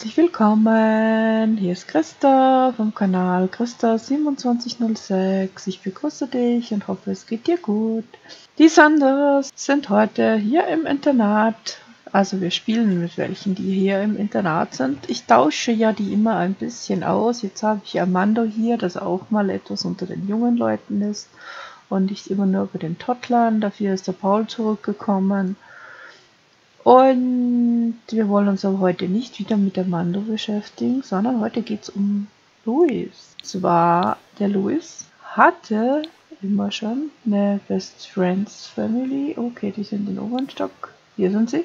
herzlich willkommen. Hier ist Christa vom Kanal Christa2706. Ich begrüße dich und hoffe, es geht dir gut. Die Sanders sind heute hier im Internat. Also wir spielen mit welchen, die hier im Internat sind. Ich tausche ja die immer ein bisschen aus. Jetzt habe ich Armando hier, das auch mal etwas unter den jungen Leuten ist. Und ich immer nur bei den Tottlern. Dafür ist der Paul zurückgekommen. Und wir wollen uns aber heute nicht wieder mit der Mando beschäftigen, sondern heute geht es um Louis. Zwar, der Louis hatte immer schon eine Best Friends Family. Okay, die sind in oberen Stock. Hier sind sie.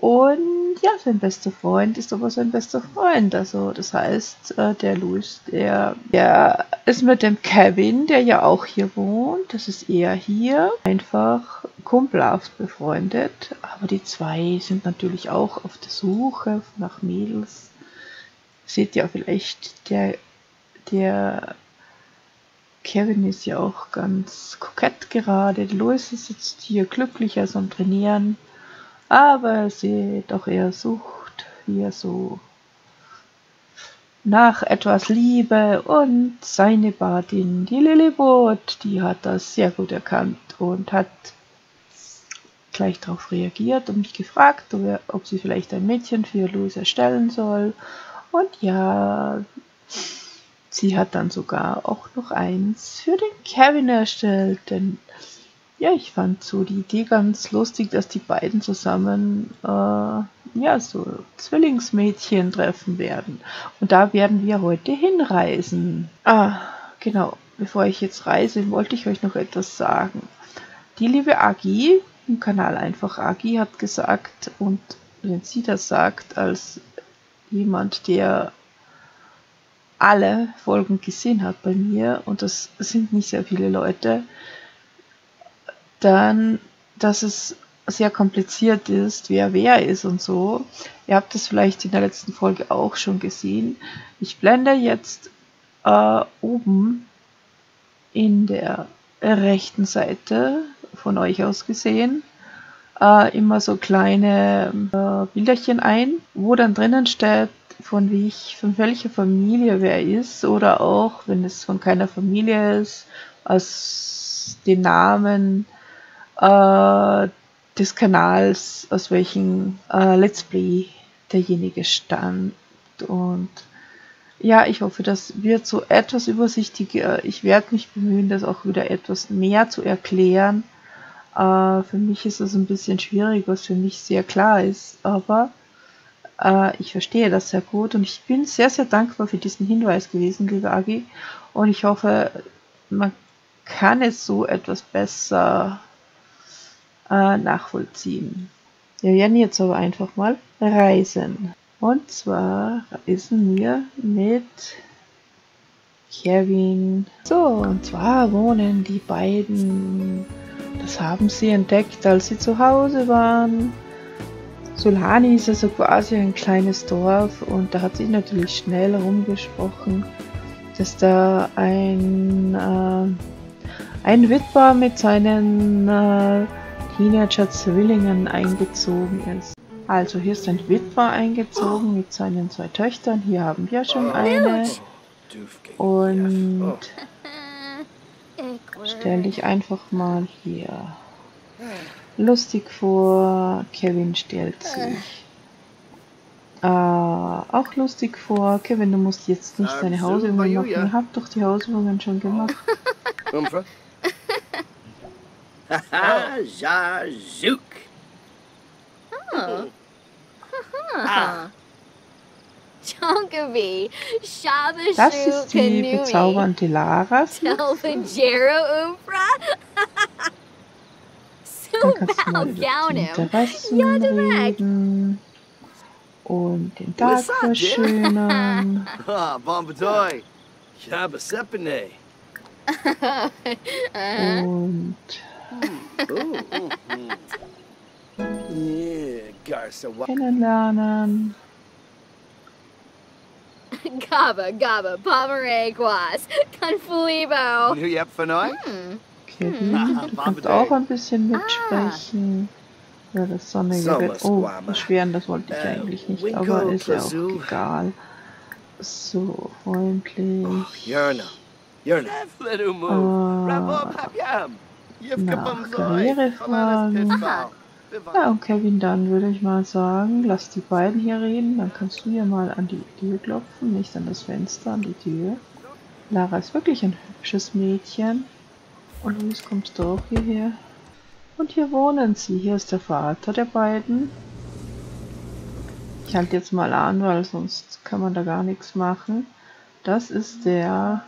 Und ja, sein bester Freund ist aber sein bester Freund. Also das heißt, äh, der Louis, der, der ist mit dem Kevin, der ja auch hier wohnt, das ist er hier, einfach kumpelhaft befreundet. Aber die zwei sind natürlich auch auf der Suche nach Mädels. Seht ihr vielleicht, der, der Kevin ist ja auch ganz kokett gerade. Louis ist jetzt hier glücklicher als am Trainieren. Aber sie doch eher sucht hier so nach etwas Liebe und seine Badin, die Lillibot, die hat das sehr gut erkannt und hat gleich darauf reagiert und mich gefragt, ob, er, ob sie vielleicht ein Mädchen für Louis erstellen soll. Und ja, sie hat dann sogar auch noch eins für den Kevin erstellt, denn ja, ich fand so die Idee ganz lustig, dass die beiden zusammen äh, ja so Zwillingsmädchen treffen werden. Und da werden wir heute hinreisen. Ah, genau. Bevor ich jetzt reise, wollte ich euch noch etwas sagen. Die liebe Agi, im Kanal einfach Agi, hat gesagt, und wenn sie das sagt, als jemand, der alle Folgen gesehen hat bei mir, und das sind nicht sehr viele Leute, dann, dass es sehr kompliziert ist, wer wer ist und so. Ihr habt es vielleicht in der letzten Folge auch schon gesehen. Ich blende jetzt äh, oben in der rechten Seite von euch aus gesehen äh, immer so kleine äh, Bilderchen ein, wo dann drinnen steht, von wie ich, von welcher Familie wer ist oder auch, wenn es von keiner Familie ist, aus den Namen äh, des Kanals, aus welchem äh, Let's Play derjenige stammt. Und ja, ich hoffe, das wird so etwas übersichtlicher. Ich werde mich bemühen, das auch wieder etwas mehr zu erklären. Äh, für mich ist es ein bisschen schwierig, was für mich sehr klar ist, aber äh, ich verstehe das sehr gut und ich bin sehr, sehr dankbar für diesen Hinweis gewesen, liebe Agi. Und ich hoffe, man kann es so etwas besser äh, nachvollziehen. Wir werden jetzt aber einfach mal reisen. Und zwar reisen wir mit Kevin. So, und zwar wohnen die beiden, das haben sie entdeckt, als sie zu Hause waren. Solani ist also quasi ein kleines Dorf und da hat sich natürlich schnell rumgesprochen, dass da ein, äh, ein Witwer mit seinen äh, Teenager-Zwillingen eingezogen ist. Also hier ist ein Witwer eingezogen mit seinen zwei Töchtern. Hier haben wir schon eine. Und stell dich einfach mal hier lustig vor. Kevin stellt sich äh, auch lustig vor. Kevin, du musst jetzt nicht deine Hausübungen machen. Habt doch die Hausübungen schon gemacht. Zazook. Oh. ah. Chonkaby, Das ist die bezaubernde Lara. Telvajero Umpra. Subal Gaunim. reden und den Tag verschönern. Ah, Bombatoy. Shabasepene. Und Kennenlernen. Gaba, Gaba, Pomeranquas, Confulibo. Yep, Kevin, du kannst auch ein bisschen mitsprechen. Ja, das sonnige Bett. Oh, beschweren, das wollte ich Äh, eigentlich nicht, aber ist ja auch egal. So, freundlich. Oh, Yerna. Yerna. Ah, nach Karriere fragen. Ja, und Kevin, dann würde ich mal sagen, lass die beiden hier reden. Dann kannst du ja mal an die Tür klopfen, nicht an das Fenster, an die Tür. Lara ist wirklich ein hübsches Mädchen. Und Luis, kommst du auch hierher? Und hier wohnen sie. Hier ist der Vater der beiden. Ich halte jetzt mal an, weil sonst kann man da gar nichts machen. Das ist der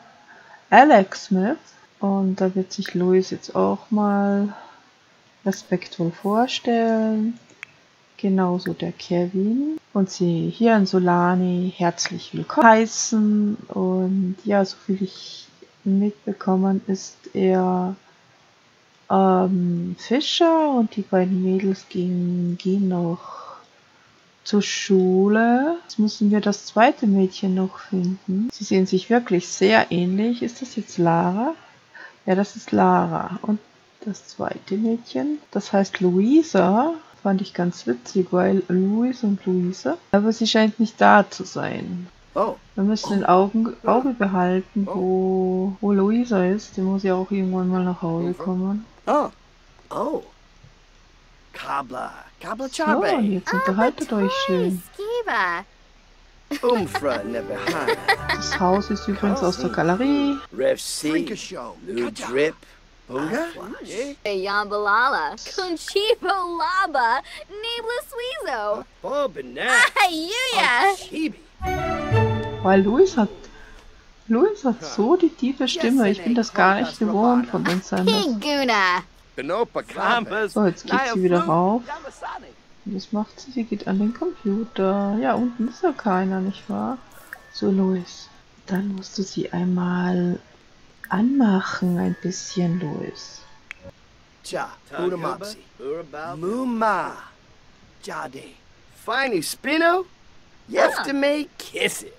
Alex Smith. Und da wird sich Louis jetzt auch mal respektvoll vorstellen. Genauso der Kevin. Und sie hier in Solani herzlich willkommen heißen. Und ja, so viel ich mitbekommen, ist er ähm, Fischer und die beiden Mädels gehen, gehen noch zur Schule. Jetzt müssen wir das zweite Mädchen noch finden. Sie sehen sich wirklich sehr ähnlich. Ist das jetzt Lara? Ja, das ist Lara. Und das zweite Mädchen, das heißt Luisa. Fand ich ganz witzig, weil Louis und Luisa. Aber sie scheint nicht da zu sein. Oh, Wir müssen in Augen, Auge behalten, wo, wo Luisa ist. Die muss ja auch irgendwann mal nach Hause kommen. oh, oh. Kabla, Kabla So, und Chabe. jetzt unterhaltet euch schön. Umfra Nebehan. Das Haus ist übrigens aus der Galerie. Rev C. show. Lou Drip. Bunga? Yambalala, Conchipo Laba, Nibla Suizo, Bob and Nat. Ayuya, Chibi. Weil Luis hat. Luis hat so die tiefe Stimme. Ich bin das gar nicht gewohnt von den Sanders. So, jetzt geht sie wieder rauf. Und was macht sie? Sie geht an den Computer. Ja, unten ist ja keiner, nicht wahr? So, Luis. Dann musst du sie einmal anmachen, ein bisschen, Luis. Cha. Udamopsi. Muma. Jade. Finey Spino. Yeftame Kiss it.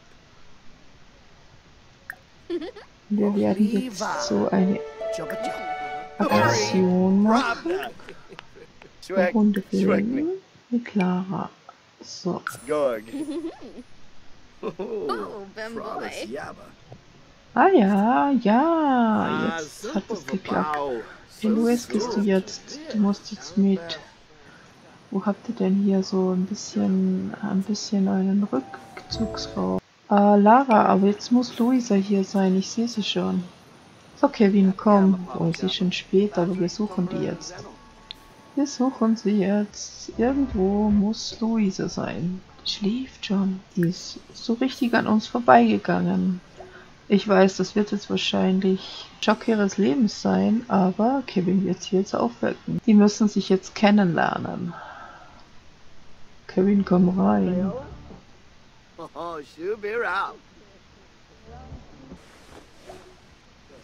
Wir werden jetzt so eine. Aktion machen. Eine. Runde Shrek mit Clara. So, Gorg. Oh, Bemboy. Yabba. ah ja, ja, Ah, jetzt hat es geklappt. Hey Luis, gehst du jetzt, du musst jetzt mit. Wo habt ihr denn hier so ein bisschen, ein bisschen einen Rückzugsraum? Äh, Lara, aber jetzt muss Luisa hier sein, ich sehe sie schon. So, Kevin, komm. Oh, es ist schon spät, aber wir suchen die jetzt. Wir suchen sie jetzt. Irgendwo muss Luisa sein. Die schläft schon. Die ist so richtig an uns vorbeigegangen. Ich weiß, das wird jetzt wahrscheinlich Schock ihres Lebens sein, aber Kevin wird sie jetzt aufwecken. Die müssen sich jetzt kennenlernen. Kevin, komm rein.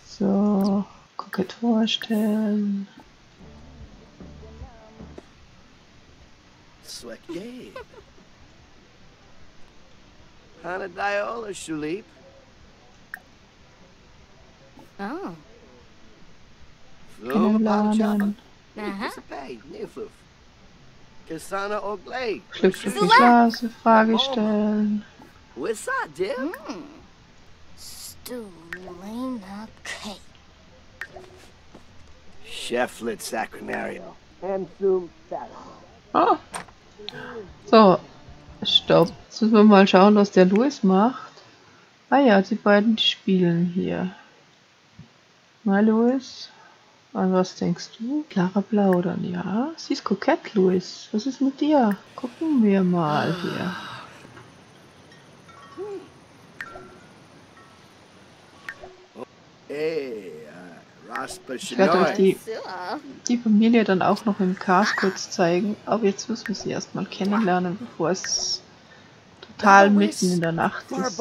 So, kokett vorstellen. sweat game. Hana Diola, Shulip. Oh. Flum Cassana Ogley. Schlüpfstraße, Frage stellen. What's that, dear? Mm. Stulina Cake. Cheflet Sacrinario. Hamsum Sacrinario. Oh. So, stopp. Jetzt müssen wir mal schauen, was der Louis macht. Ah ja, die beiden spielen hier. Na, Louis? An was denkst du? Clara plaudern, ja? Sie ist kokett, Louis. Was ist mit dir? Gucken wir mal hier. Hey, Ich werde euch die, die Familie dann auch noch im Cast kurz zeigen. Aber jetzt müssen wir sie erstmal kennenlernen, bevor es total mitten in der Nacht ist.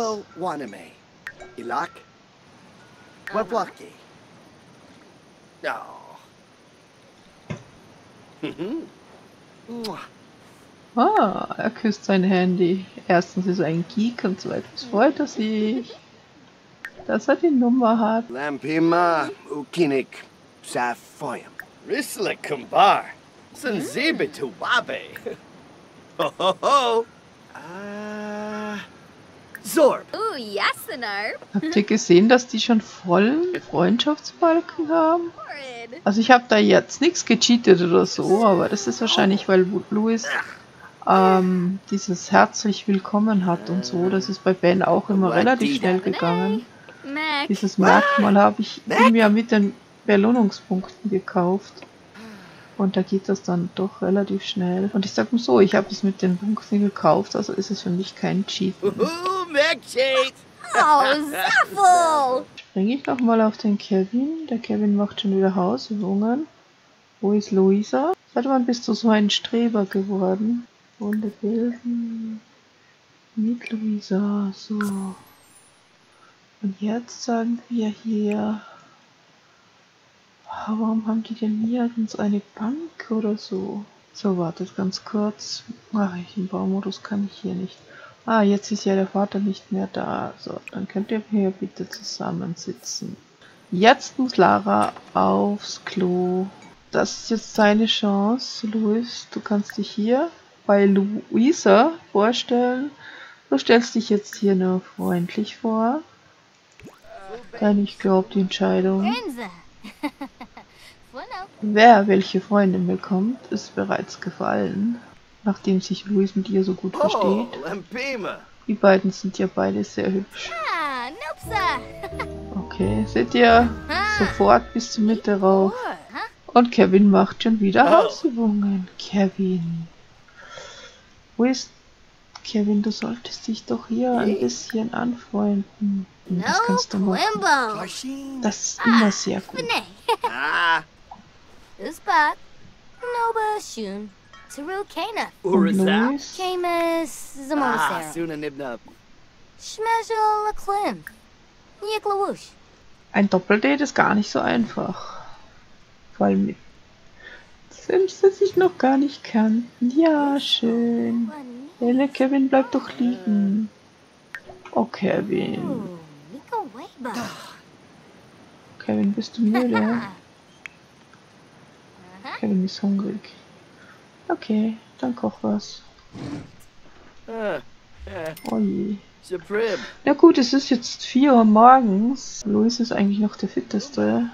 Mhm. Ah, er küsst sein Handy. Erstens ist er ein Geek und zweitens freut er sich, dass er die Nummer hat. Lampima Ukinik Safoyam. Risla Kumbar. Sanzibitu Babe. Ho ho ho. Uh, Zorb. Ooh, Yasanar. Habt ihr gesehen, dass die schon vollen Freundschaftsbalken haben? Also ich habe da jetzt nichts gecheatet oder so, aber das ist wahrscheinlich, weil Louis ähm, dieses herzlich willkommen hat und so. Das ist bei Ben auch immer relativ schnell gegangen. Mac. Dieses Merkmal habe ich ihm ja mit den Belohnungspunkten gekauft. Und da geht das dann doch relativ schnell. Und ich sag mal so, ich habe es mit den Punkten gekauft, also ist es für mich kein Cheaten. Ooh, McChase. Oh. Springe ich nochmal auf den Kevin. Der Kevin macht schon wieder Hausübungen. Wo ist Luisa? Seit wann bist du so ein Streber geworden? Runde bilden. Mit Luisa. So. Und jetzt sagen wir hier. Warum haben die denn nirgends eine Bank oder so? So, wartet ganz kurz. Ach, ich im Baumodus kann ich hier nicht. Ah, jetzt ist ja der Vater nicht mehr da. So, dann könnt ihr hier bitte zusammensitzen. Jetzt muss Lara aufs Klo. Das ist jetzt seine Chance. Luis, du kannst dich hier bei Luisa vorstellen. Du stellst dich jetzt hier nur freundlich vor. Denn ich glaube, die Entscheidung, wer welche Freundin bekommt, ist bereits gefallen. Nachdem sich Luis mit ihr so gut Oh, versteht. Die beiden sind ja beide sehr hübsch. Ah. Okay, seht ihr sofort bis zur Mitte rauf. Und Kevin macht schon wieder Oh. Hausübungen. Kevin. Wo ist Kevin? Du solltest dich doch hier ein bisschen anfreunden. Und Das No kannst du machen. Das ist immer sehr gut. Ah, Usbat. Noba Shun. Uriza. Ah, Zamosera. Yiklawush. Ein Doppeldate ist gar nicht so einfach. Vor allem mit Sims, die sich noch gar nicht kannten. Ja, schön. Helle, Kevin, bleib doch liegen. Oh, Kevin. Kevin, bist du müde? Kevin ist hungrig. Okay, dann koch was. Ah, eh, Oh je. Na gut, es ist jetzt 4 Uhr morgens. Luis ist eigentlich noch der fitteste.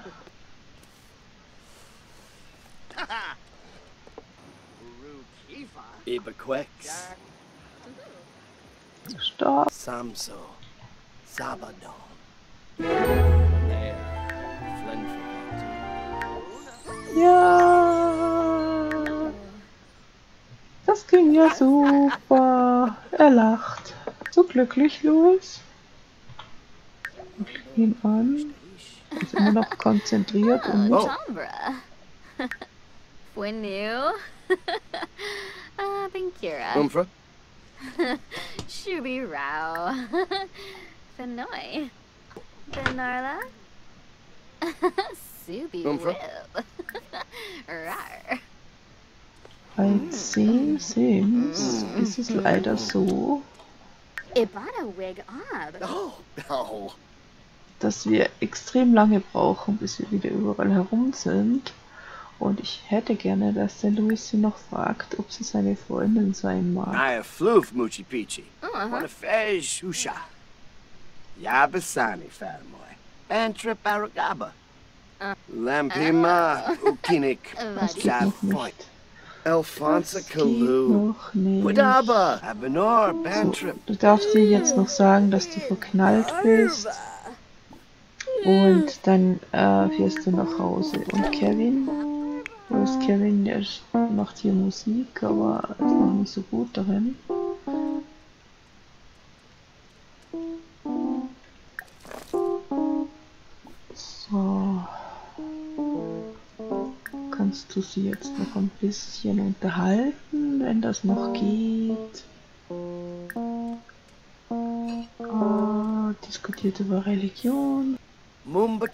Stopp. Samso. Sabadon. Ja. Das ging ja super. Er lacht. So glücklich, Luis. Wir klicken ihn an. Ist immer noch konzentriert und Oh. Tombra. Winu. uh, Benkira. Umfra. Shubi Rao. Fenoi. Benarla. Subi Umfra. Rib. Rar. bei 10 Sims ist es leider so, dass wir extrem lange brauchen, bis wir wieder überall herum sind. Und ich hätte gerne, dass der Luis sie noch fragt, ob sie seine Freundin sein mag. Naya Floof Muchi Pichi. Uh-huh. Wanafej Husha. Yabasani Fatamoy. Antrip Aragaba. Lampima Ukinik. Das geht noch Javoy. nicht. Alfonso Das geht Kalu. Wadaba. Abenor Bantrip. Du darfst dir jetzt noch sagen, dass du verknallt bist. Und dann äh, fährst du nach Hause. Und Kevin? Wo ist Kevin? Der macht hier Musik, aber ist noch nicht so gut darin. Sie jetzt noch ein bisschen unterhalten, wenn das noch geht? Ah, diskutiert über Religion.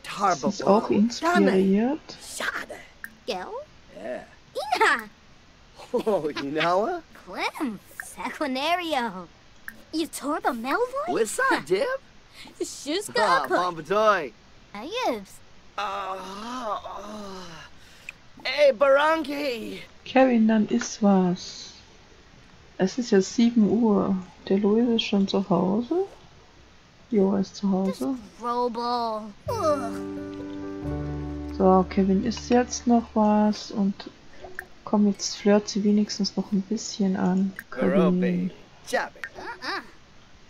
Tarbo. ist auch inspiriert. Shada. Gel. Yeah. Ina. Oh, you her? Clem. Sequinario. Yutorba Melvoy. What's that, Dib? Ah, Shuska. Bombatoy. Ayubs. Oh, oh. Hey, Barangi. Kevin, dann ist was. Es ist jetzt 7 Uhr. Der Louis ist schon zu Hause. Jo, ist zu Hause. So, Kevin isst jetzt noch was und komm, jetzt flirt sie wenigstens noch ein bisschen an. Kevin.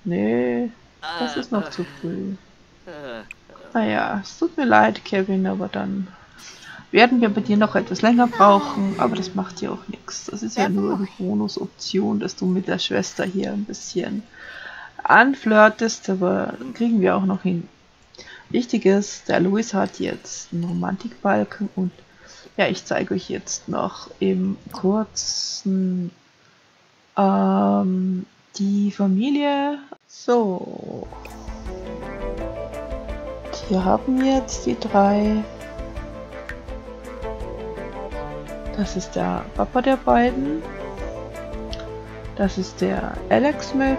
Nee, das ist noch zu früh. Naja, es tut mir leid, Kevin, aber dann werden wir bei dir noch etwas länger brauchen, aber das macht ja auch nichts. Das ist ja nur die Bonusoption, dass du mit der Schwester hier ein bisschen anflirtest, aber kriegen wir auch noch hin. Wichtig ist, der Louis hat jetzt einen Romantikbalken und ja, ich zeige euch jetzt noch im kurzen ähm, die Familie. So, hier haben wir jetzt die drei. Das ist der Papa der beiden. Das ist der Alex Smith.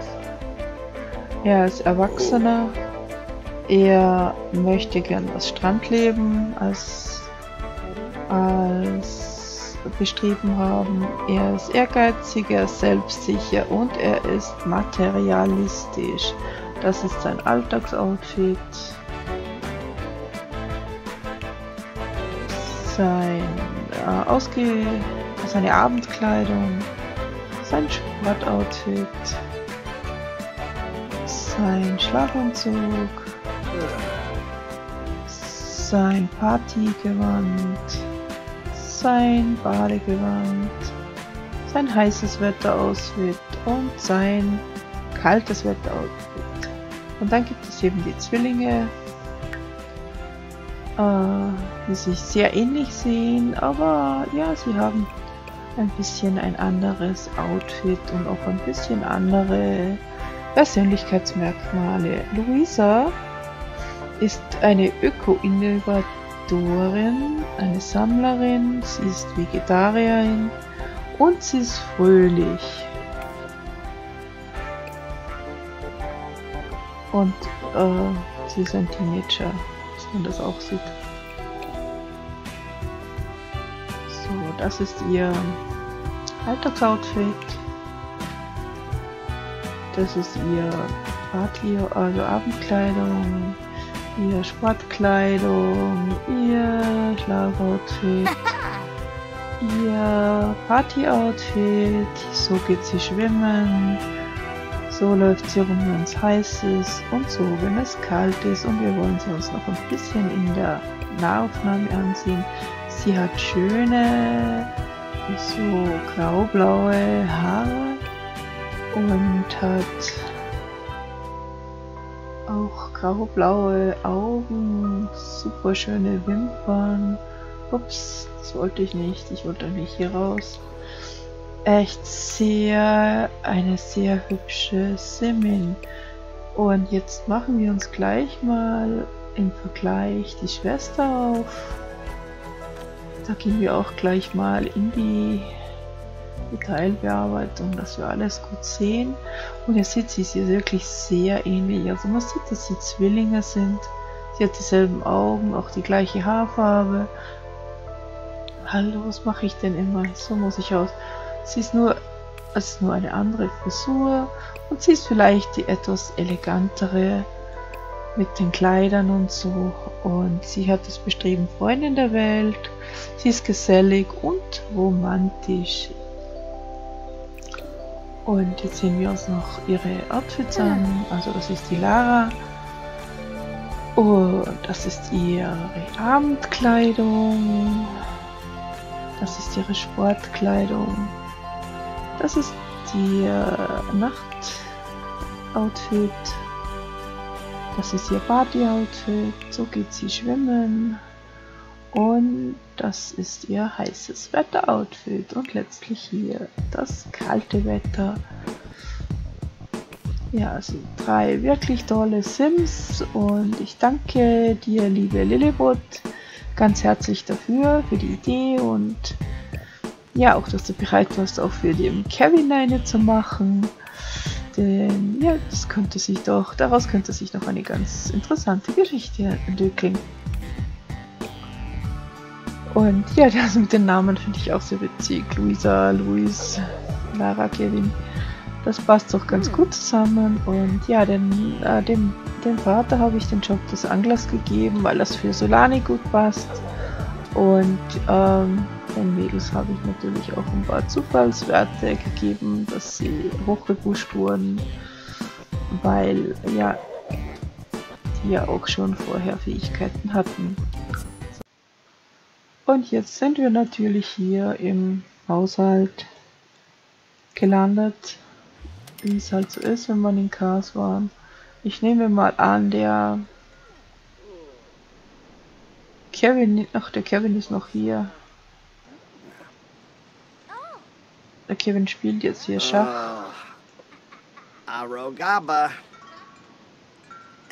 Er ist Erwachsener. Er möchte gern das Strandleben als, als bestrieben haben. Er ist ehrgeizig, er ist selbstsicher und er ist materialistisch. Das ist sein Alltagsoutfit. Sein äh, ausge seine Abendkleidung, sein Sportoutfit, sein Schlafanzug, sein Partygewand, sein Badegewand, sein heißes Wetteroutfit und sein kaltes Wetteroutfit. Und dann gibt es eben die Zwillinge, die sich sehr ähnlich sehen, aber ja, sie haben ein bisschen ein anderes Outfit und auch ein bisschen andere Persönlichkeitsmerkmale. Luisa ist eine Öko-Innovatorin, eine Sammlerin, sie ist Vegetarierin und sie ist fröhlich. Und äh, sie ist ein Teenager, man das auch sieht. So, das ist ihr Alltagsoutfit. Das ist ihr Party, also Abendkleidung, ihr Sportkleidung, ihr Schlafoutfit, ihr Partyoutfit. So geht sie schwimmen. So läuft sie rum, wenn es heiß ist und so, wenn es kalt ist. Und wir wollen sie uns noch ein bisschen in der Nahaufnahme ansehen. Sie hat schöne, so graublaue Haare und hat auch graublaue Augen, super schöne Wimpern. Ups, das wollte ich nicht. Ich wollte nicht hier raus. Echt sehr, eine sehr hübsche Simin. Und jetzt machen wir uns gleich mal im Vergleich die Schwester auf. Da gehen wir auch gleich mal in die Detailbearbeitung, dass wir alles gut sehen. Und ihr seht, sie ist hier wirklich sehr ähnlich. Also man sieht, dass sie Zwillinge sind. Sie hat dieselben Augen, auch die gleiche Haarfarbe. Hallo, was mache ich denn immer? So muss ich aus. Sie ist nur, es nur eine andere Frisur und sie ist vielleicht die etwas elegantere mit den Kleidern und so. Und sie hat das Bestreben, Freundin der Welt. Sie ist gesellig und romantisch. Und jetzt sehen wir uns noch ihre Outfits an. Also das ist die Lara. Und das ist ihre Abendkleidung. Das ist ihre Sportkleidung. Das ist ihr Nachtoutfit. Das ist ihr Party-Outfit. So geht sie schwimmen. Und das ist ihr heißes Wetter-Outfit. Und letztlich hier das kalte Wetter. Ja, also drei wirklich tolle Sims. Und ich danke dir, liebe Lillibut, ganz herzlich dafür, für die Idee. Und ja, auch, dass du bereit warst, auch für den Kevin eine zu machen. Denn ja, das könnte sich doch, daraus könnte sich noch eine ganz interessante Geschichte entwickeln. Und ja, das mit den Namen finde ich auch sehr witzig. Luisa, Luis, Lara, Kevin. Das passt doch ganz gut zusammen. Und ja, den, äh, dem, dem Vater habe ich den Job des Anglers gegeben, weil das für Solani gut passt. Und ähm, Mädels habe ich natürlich auch ein paar Zufallswerte gegeben, dass sie hochgepusht wurden, weil ja, die ja auch schon vorher Fähigkeiten hatten. Und jetzt sind wir natürlich hier im Haushalt gelandet, wie es halt so ist, wenn man in Cars war. Ich nehme mal an, der Kevin, ach der Kevin ist noch hier. Der Kevin spielt jetzt hier Schach. Arogaba.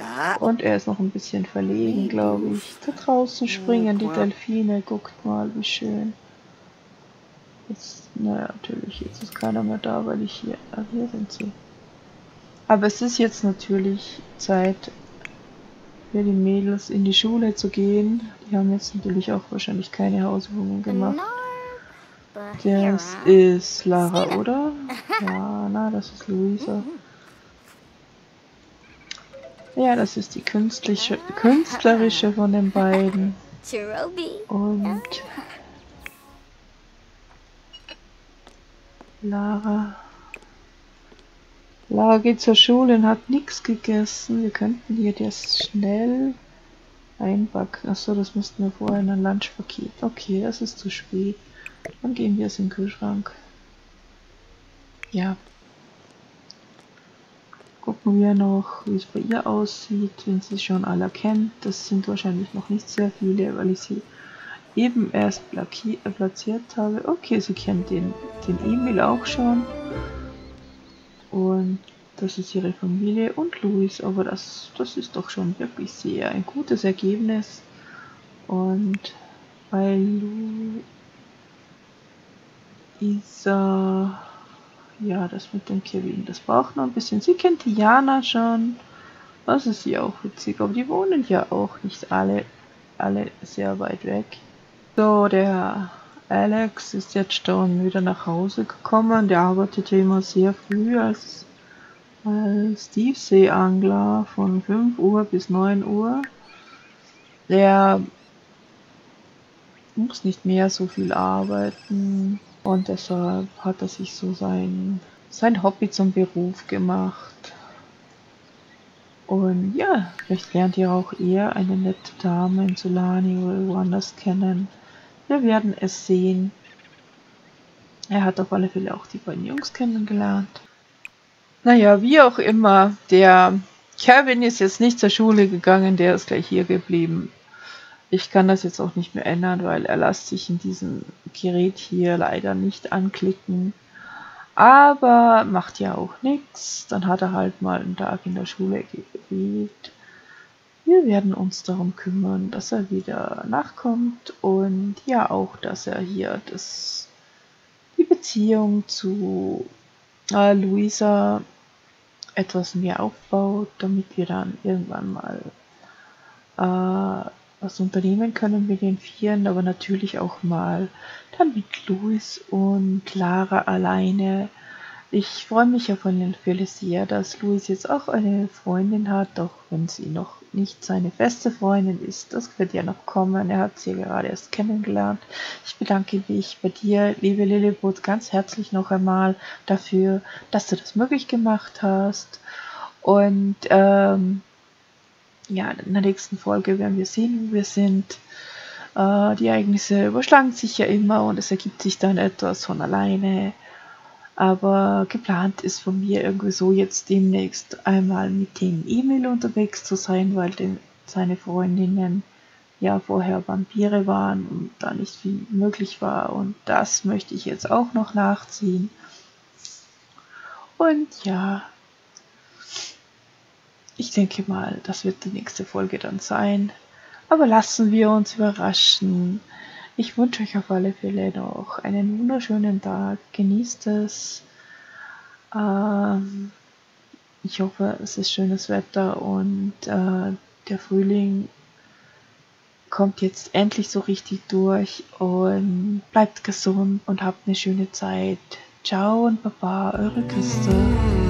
Ah, Und er ist noch ein bisschen verlegen, glaube ich. Da draußen springen die Delfine. Guckt mal, wie schön. Jetzt, naja, natürlich, jetzt ist keiner mehr da, weil ich hier, ah, hier sind sie. Aber es ist jetzt natürlich Zeit für die Mädels in die Schule zu gehen. Die haben jetzt natürlich auch wahrscheinlich keine Hausübungen gemacht. Das ist Lara, oder? Ja, na, das ist Luisa. Ja, das ist die künstliche, künstlerische von den beiden. Und Lara. Lara geht zur Schule und hat nichts gegessen. Wir könnten hier das schnell einbacken. Achso, das müssten wir vorher in ein Lunchpaket. Okay, das ist zu spät. Dann gehen wir es in den Kühlschrank. Ja. Gucken wir noch, wie es bei ihr aussieht, wenn sie schon alle kennt. Das sind wahrscheinlich noch nicht sehr viele, weil ich sie eben erst äh, platziert habe. Okay, sie kennt den, den Emil auch schon. Und das ist ihre Familie und Luis, aber das, das ist doch schon wirklich sehr ein gutes Ergebnis. Und Luisa, ja, das mit dem Kevin, das braucht noch ein bisschen. Sie kennt Diana schon, das ist ja auch witzig, aber die wohnen ja auch nicht alle, alle sehr weit weg. So, der Alex ist jetzt schon wieder nach Hause gekommen. Der arbeitet ja immer sehr früh als, als Tiefseeangler von 5 Uhr bis 9 Uhr. Der muss nicht mehr so viel arbeiten und deshalb hat er sich so sein, sein Hobby zum Beruf gemacht. Und ja, vielleicht lernt ihr auch eher eine nette Dame in Solani oder woanders kennen. Wir werden es sehen. Er hat auf alle Fälle auch die beiden Jungs kennengelernt. Naja, wie auch immer, der Kevin ist jetzt nicht zur Schule gegangen, der ist gleich hier geblieben. Ich kann das jetzt auch nicht mehr ändern, weil er lässt sich in diesem Gerät hier leider nicht anklicken. Aber macht ja auch nichts. Dann hat er halt mal einen Tag in der Schule gewählt. Wir werden uns darum kümmern, dass er wieder nachkommt und ja auch, dass er hier das, die Beziehung zu äh, Luisa etwas mehr aufbaut, damit wir dann irgendwann mal äh, was unternehmen können mit den Vieren, aber natürlich auch mal dann mit Luis und Clara alleine. Ich freue mich auf alle Fälle sehr, dass Luis jetzt auch eine Freundin hat, auch wenn sie noch nicht seine feste Freundin ist. Das wird ja noch kommen. Er hat sie gerade erst kennengelernt. Ich bedanke mich bei dir, liebe Lilliput, ganz herzlich noch einmal dafür, dass du das möglich gemacht hast. Und ähm, ja, in der nächsten Folge werden wir sehen, wo wir sind. Äh, die Ereignisse überschlagen sich ja immer und es ergibt sich dann etwas von alleine. Aber geplant ist von mir irgendwie so jetzt demnächst einmal mit dem E-Mail unterwegs zu sein, weil den, seine Freundinnen ja vorher Vampire waren und da nicht viel möglich war. Und das möchte ich jetzt auch noch nachziehen. Und ja, ich denke mal, das wird die nächste Folge dann sein. Aber lassen wir uns überraschen. Ich wünsche euch auf alle Fälle noch einen wunderschönen Tag. Genießt es. Ähm, ich hoffe, es ist schönes Wetter und äh, der Frühling kommt jetzt endlich so richtig durch und bleibt gesund und habt eine schöne Zeit. Ciao und Baba, eure Küste.